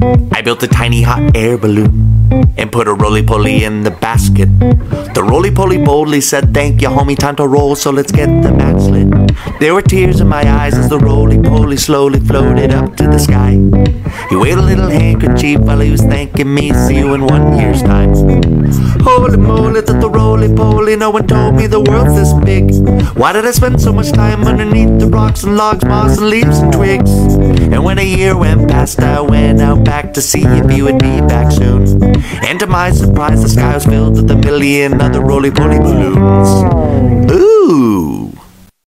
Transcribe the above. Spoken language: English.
I built a tiny hot air balloon and put a roly poly in the basket. The roly poly boldly said, Thank you, homie, time to roll, so let's get the match lit. There were tears in my eyes as the roly poly slowly floated up to the sky. He waved a little handkerchief while he was thanking me. See you in one year's time. Holy moly, that the roly poly, no one told me the world's this big. Why did I spend so much time underneath the rocks and logs, moss and leaves and twigs? And when I went out back to see if you would be back soon. And to my surprise, the sky was filled with a million other roly poly balloons.